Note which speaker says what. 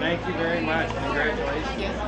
Speaker 1: Thank you very much. Congratulations.